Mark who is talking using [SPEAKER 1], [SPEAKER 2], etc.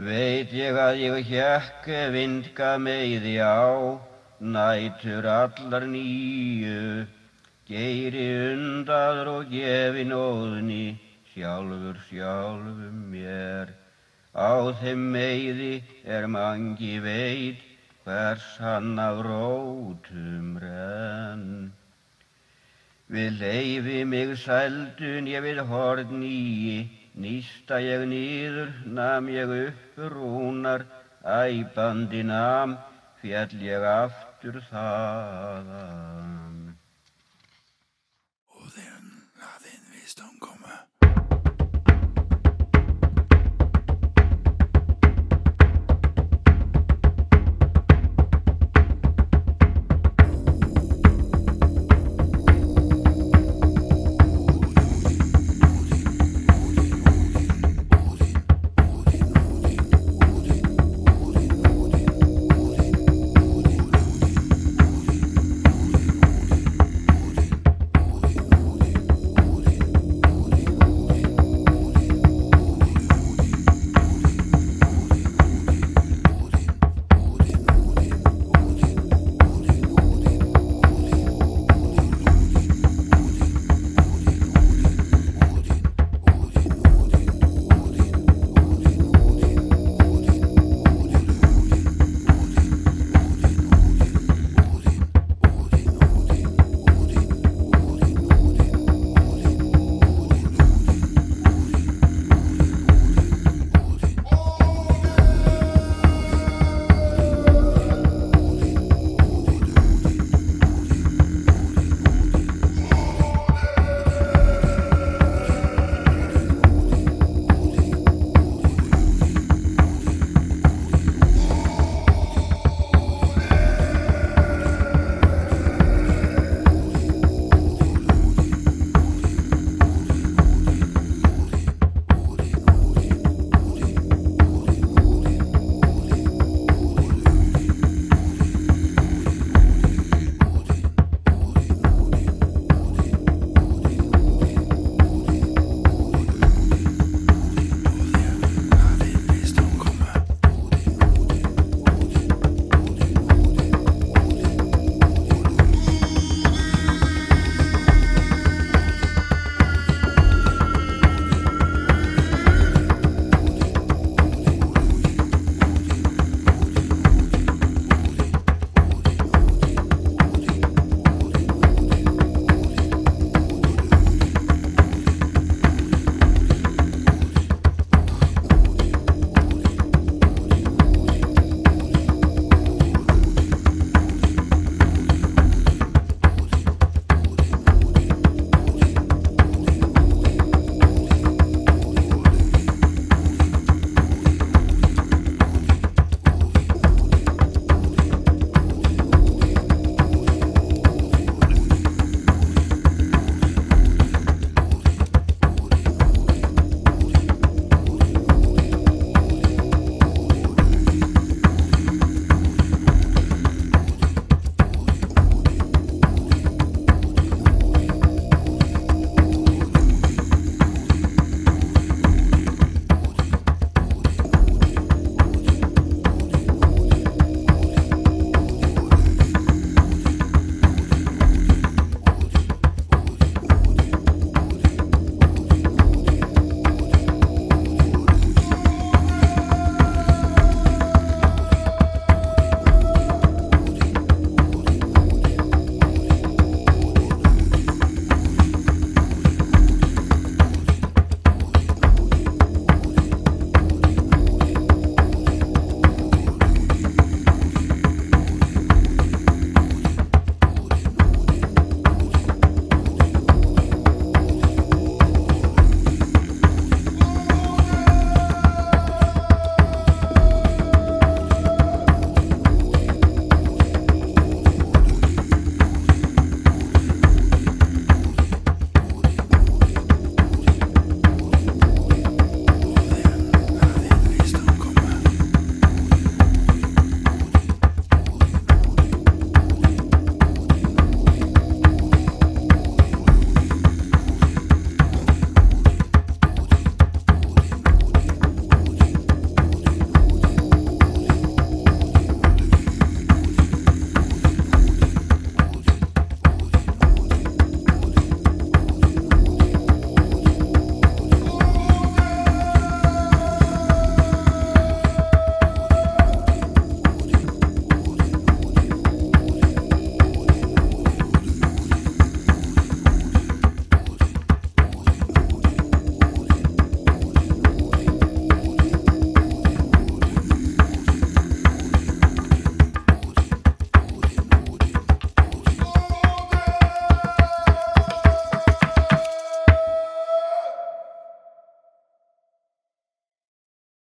[SPEAKER 1] Veit ég að ég hjekk vindga meiði á, nætur allar nýju, geiri undaður og gefi nóðni, sjálfur sjálfum mér. Á þeim meiði er mangi veit, hvers hann af rótum renn. Við leifi mig sældun ég við hornýi, nýsta ég nýður, nam ég upp rúnar, æpandi nam, fjall ég aftur þaðan.